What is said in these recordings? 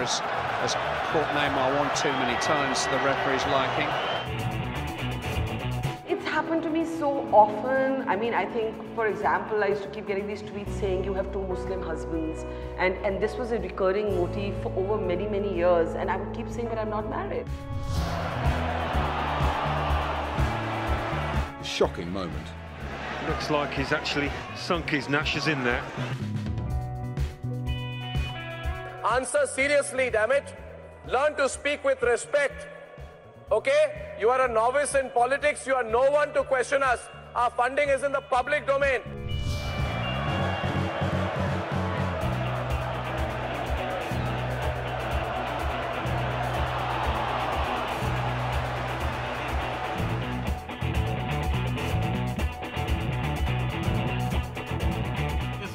has, has caught Neymar one too many times to the referee's liking. It's happened to me so often. I mean, I think, for example, I used to keep getting these tweets saying you have two Muslim husbands, and, and this was a recurring motif for over many, many years. And I would keep saying, but I'm not married. Shocking moment. Looks like he's actually sunk his gnashes in there. Answer seriously, damn it. Learn to speak with respect. Okay? You are a novice in politics. You are no one to question us. Our funding is in the public domain.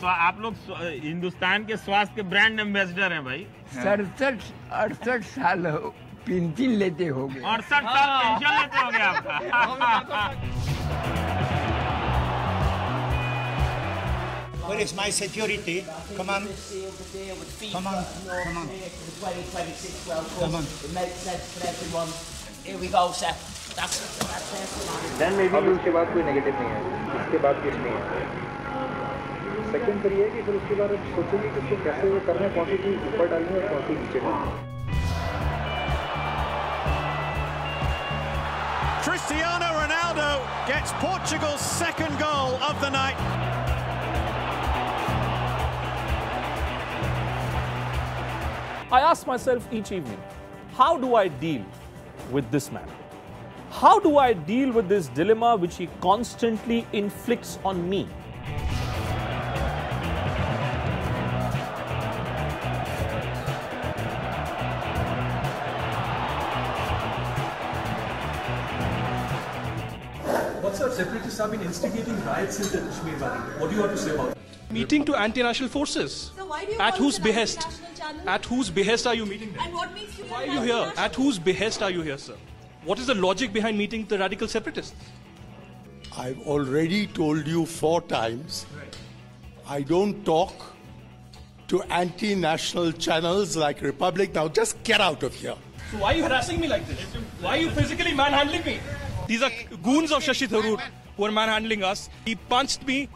आप लोग हिंदुस्तान के स्वास्थ्य के brand ambassador हैं भाई सड़सठ अड़सठ साल हो पेंशन लेते हो गए अड़सठ साल पेंशन लेते हो गए आपका Where is my security? Come on. Come on. Come on. Come on. It makes sense for everyone. Here we go, sir. That's, that's it. Then maybe उसके बाद कोई नेगेटिव नहीं है इसके बाद कुछ नहीं है सेकंड फिर ये है कि फिर उसके बाद आप सोचेंगे कि उसको कैसे वो करना है कौन सी चीज़ ऊपर डालनी है और कौन सी नीचे डालनी है Cristiano Ronaldo gets Portugal's second goal of the night. I ask myself each evening, how do I deal with this man? How do I deal with this dilemma which he constantly inflicts on me? What's up? Separatists have been instigating riots in the Kashmir Valley. What do you have to say about it? Meeting to anti-national forces. So why do you At whose behest? At whose behest are you meeting them? And what makes you Why are you here? At whose behest are you here, sir? What is the logic behind meeting the radical separatists? I've already told you four times I don't talk to anti national channels like Republic. Now just get out of here. So why are you harassing me like this? Why are you physically manhandling me? These are goons of Shashi Tharoor who are manhandling us. He punched me.